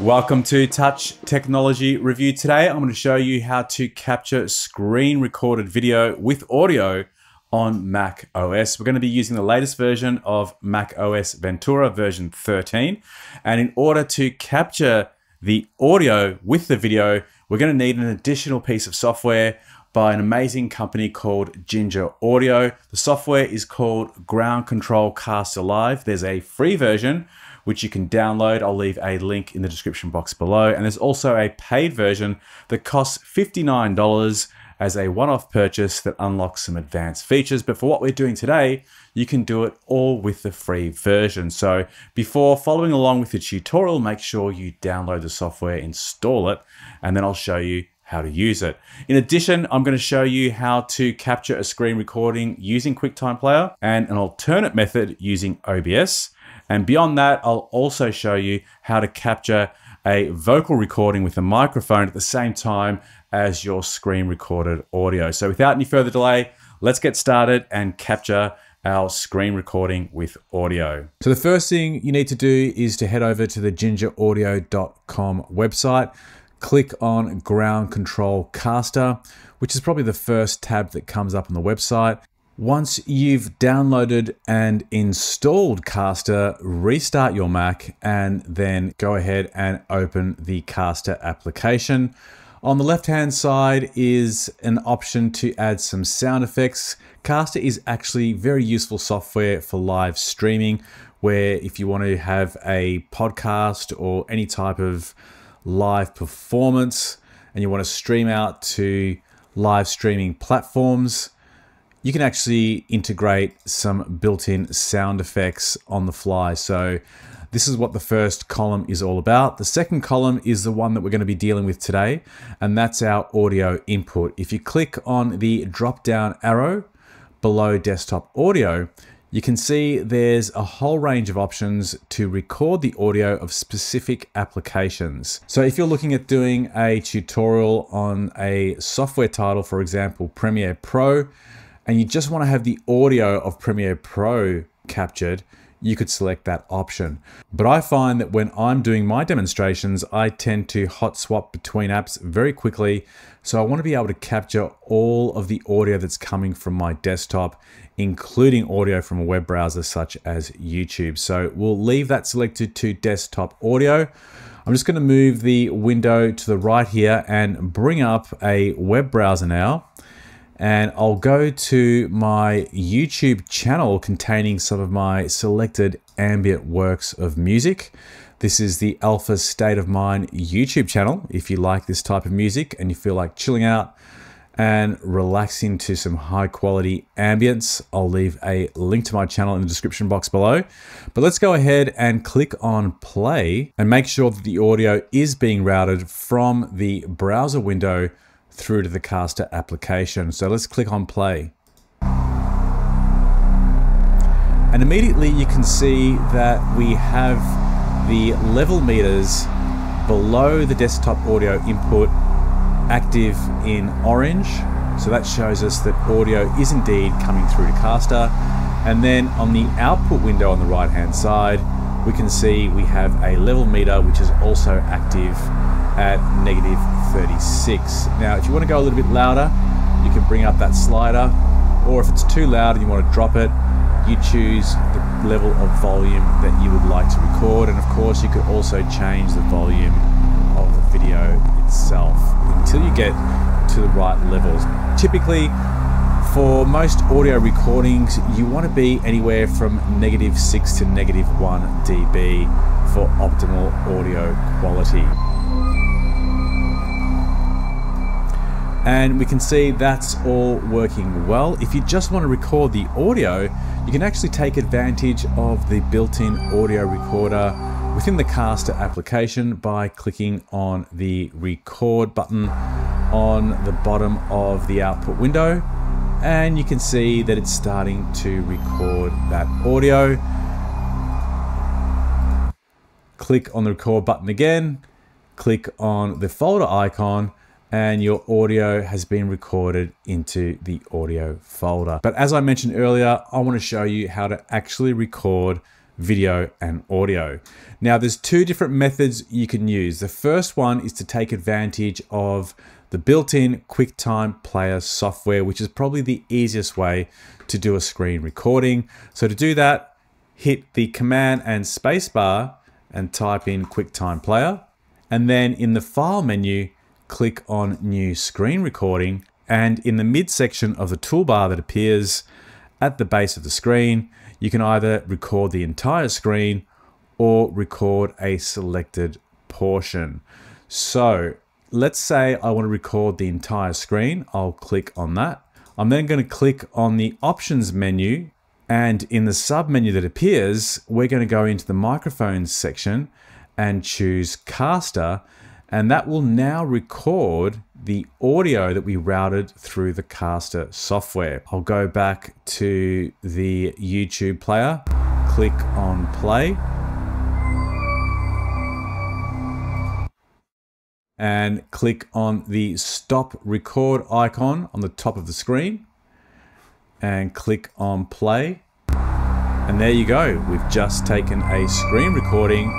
Welcome to Touch Technology Review. Today I'm going to show you how to capture screen recorded video with audio on Mac OS. We're going to be using the latest version of Mac OS Ventura version 13. And in order to capture the audio with the video, we're going to need an additional piece of software by an amazing company called Ginger Audio. The software is called Ground Control Cast Alive. There's a free version which you can download. I'll leave a link in the description box below. And there's also a paid version that costs $59 as a one-off purchase that unlocks some advanced features. But for what we're doing today, you can do it all with the free version. So before following along with the tutorial, make sure you download the software, install it, and then I'll show you how to use it. In addition, I'm going to show you how to capture a screen recording using QuickTime Player and an alternate method using OBS. And beyond that, I'll also show you how to capture a vocal recording with a microphone at the same time as your screen recorded audio. So without any further delay, let's get started and capture our screen recording with audio. So the first thing you need to do is to head over to the gingeraudio.com website, click on ground control caster, which is probably the first tab that comes up on the website. Once you've downloaded and installed Caster, restart your Mac and then go ahead and open the Caster application. On the left hand side is an option to add some sound effects. Caster is actually very useful software for live streaming where if you want to have a podcast or any type of live performance and you want to stream out to live streaming platforms, you can actually integrate some built-in sound effects on the fly. So this is what the first column is all about. The second column is the one that we're going to be dealing with today, and that's our audio input. If you click on the drop-down arrow below desktop audio, you can see there's a whole range of options to record the audio of specific applications. So if you're looking at doing a tutorial on a software title, for example, Premiere Pro, and you just want to have the audio of Premiere Pro captured, you could select that option. But I find that when I'm doing my demonstrations, I tend to hot swap between apps very quickly. So I want to be able to capture all of the audio that's coming from my desktop, including audio from a web browser such as YouTube. So we'll leave that selected to desktop audio. I'm just going to move the window to the right here and bring up a web browser now and I'll go to my YouTube channel containing some of my selected ambient works of music. This is the Alpha State of Mind YouTube channel. If you like this type of music and you feel like chilling out and relaxing to some high quality ambience, I'll leave a link to my channel in the description box below. But let's go ahead and click on play and make sure that the audio is being routed from the browser window through to the caster application. So let's click on play. And immediately you can see that we have the level meters below the desktop audio input active in orange. So that shows us that audio is indeed coming through to caster. And then on the output window on the right hand side, we can see we have a level meter which is also active at negative 36. Now, if you want to go a little bit louder, you can bring up that slider, or if it's too loud and you want to drop it, you choose the level of volume that you would like to record. And of course, you could also change the volume of the video itself until you get to the right levels. Typically, for most audio recordings, you want to be anywhere from negative 6 to negative 1 dB for optimal audio quality. And we can see that's all working well. If you just want to record the audio, you can actually take advantage of the built-in audio recorder within the Caster application by clicking on the record button on the bottom of the output window and you can see that it's starting to record that audio. Click on the record button again, click on the folder icon and your audio has been recorded into the audio folder. But as I mentioned earlier, I want to show you how to actually record video and audio. Now there's two different methods you can use. The first one is to take advantage of the built-in QuickTime Player software, which is probably the easiest way to do a screen recording. So to do that, hit the Command and Spacebar and type in QuickTime Player. And then in the File menu, click on New Screen Recording. And in the midsection of the toolbar that appears at the base of the screen, you can either record the entire screen or record a selected portion. So let's say I want to record the entire screen. I'll click on that. I'm then going to click on the options menu and in the sub menu that appears, we're going to go into the microphones section and choose caster and that will now record the audio that we routed through the caster software. I'll go back to the YouTube player, click on play and click on the stop record icon on the top of the screen and click on play. And there you go. We've just taken a screen recording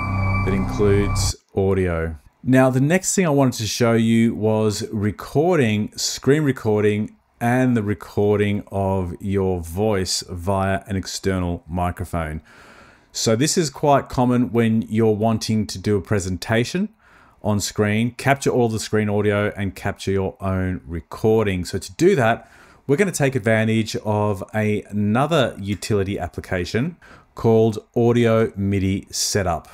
that includes audio. Now, the next thing I wanted to show you was recording, screen recording, and the recording of your voice via an external microphone. So this is quite common when you're wanting to do a presentation on screen, capture all the screen audio and capture your own recording. So to do that, we're going to take advantage of a, another utility application called Audio MIDI Setup.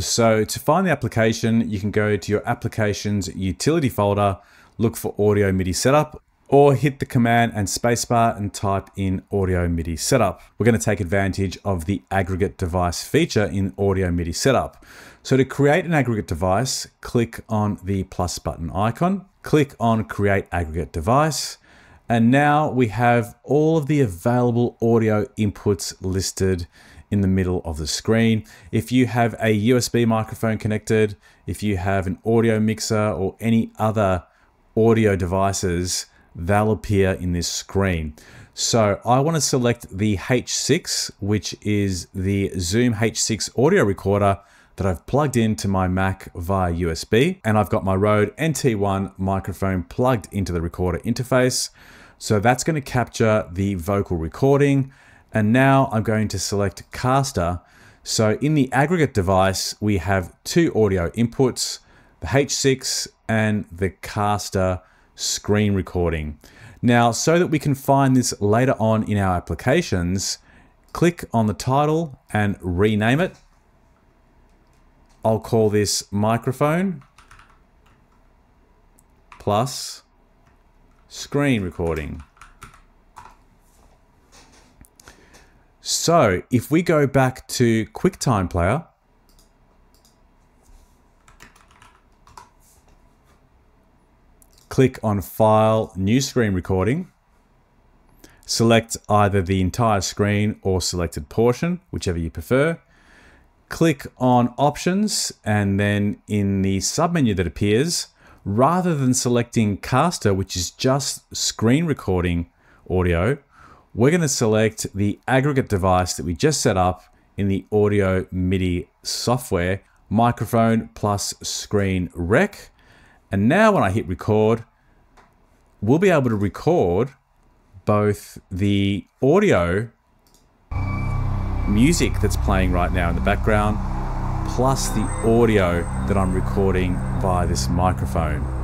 So to find the application, you can go to your applications utility folder, look for Audio MIDI Setup, or hit the command and spacebar and type in Audio MIDI Setup. We're going to take advantage of the aggregate device feature in Audio MIDI Setup. So to create an aggregate device, click on the plus button icon, click on Create Aggregate Device, and now we have all of the available audio inputs listed in the middle of the screen. If you have a USB microphone connected, if you have an audio mixer or any other audio devices, they'll appear in this screen. So I want to select the H6, which is the Zoom H6 audio recorder that I've plugged into my Mac via USB. And I've got my Rode NT1 microphone plugged into the recorder interface. So that's going to capture the vocal recording. And now I'm going to select caster. So in the aggregate device, we have two audio inputs, the H6 and the caster screen recording. Now, so that we can find this later on in our applications, click on the title and rename it. I'll call this microphone plus screen recording. So if we go back to QuickTime Player, click on File, New Screen Recording, select either the entire screen or selected portion, whichever you prefer. Click on Options and then in the submenu that appears, rather than selecting Caster, which is just screen recording audio, we're going to select the aggregate device that we just set up in the audio MIDI software, microphone plus screen rec. And now when I hit record, we'll be able to record both the audio music that's playing right now in the background, plus the audio that I'm recording via this microphone.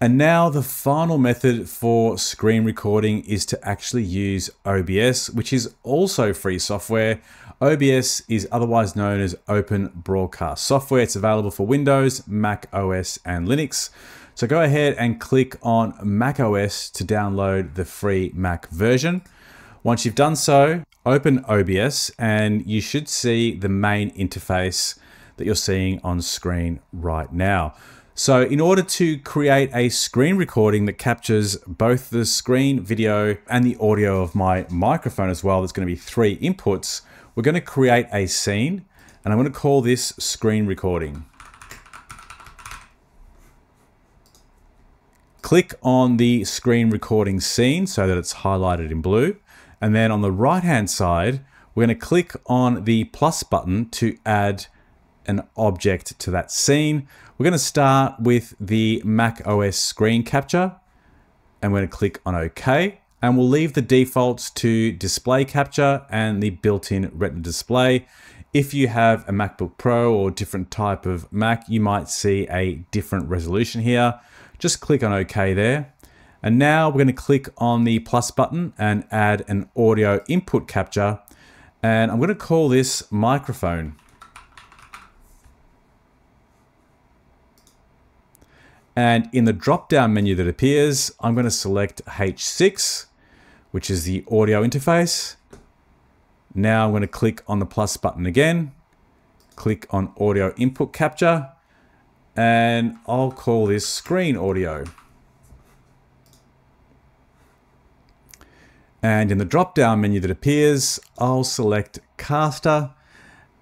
And now the final method for screen recording is to actually use OBS, which is also free software. OBS is otherwise known as Open Broadcast Software. It's available for Windows, Mac OS, and Linux. So go ahead and click on Mac OS to download the free Mac version. Once you've done so, open OBS and you should see the main interface that you're seeing on screen right now. So in order to create a screen recording that captures both the screen video and the audio of my microphone as well, there's going to be three inputs. We're going to create a scene and I'm going to call this screen recording. Click on the screen recording scene so that it's highlighted in blue. And then on the right hand side, we're going to click on the plus button to add an object to that scene. We're going to start with the Mac OS screen capture and we're going to click on OK. And we'll leave the defaults to display capture and the built-in retina display. If you have a MacBook Pro or different type of Mac, you might see a different resolution here. Just click on OK there. And now we're going to click on the plus button and add an audio input capture. And I'm going to call this microphone. And in the drop down menu that appears, I'm going to select H6, which is the audio interface. Now I'm going to click on the plus button again, click on audio input capture, and I'll call this screen audio. And in the drop down menu that appears, I'll select caster,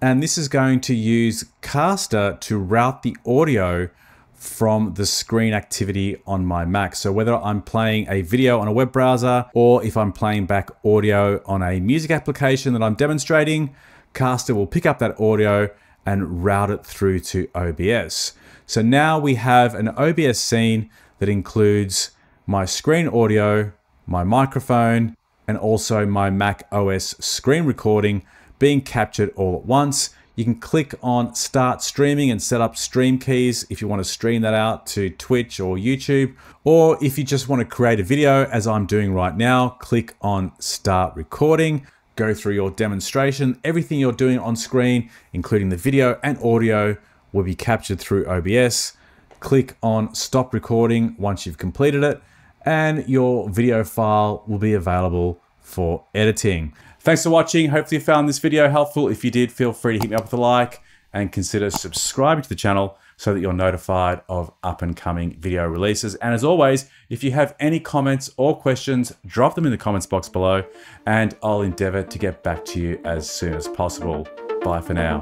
and this is going to use caster to route the audio from the screen activity on my Mac. So whether I'm playing a video on a web browser or if I'm playing back audio on a music application that I'm demonstrating, Caster will pick up that audio and route it through to OBS. So now we have an OBS scene that includes my screen audio, my microphone, and also my Mac OS screen recording being captured all at once. You can click on start streaming and set up stream keys if you want to stream that out to Twitch or YouTube. Or if you just want to create a video as I'm doing right now, click on start recording, go through your demonstration. Everything you're doing on screen, including the video and audio, will be captured through OBS. Click on stop recording once you've completed it and your video file will be available for editing. Thanks for watching. Hopefully you found this video helpful. If you did, feel free to hit me up with a like and consider subscribing to the channel so that you're notified of up and coming video releases. And as always, if you have any comments or questions, drop them in the comments box below and I'll endeavor to get back to you as soon as possible. Bye for now.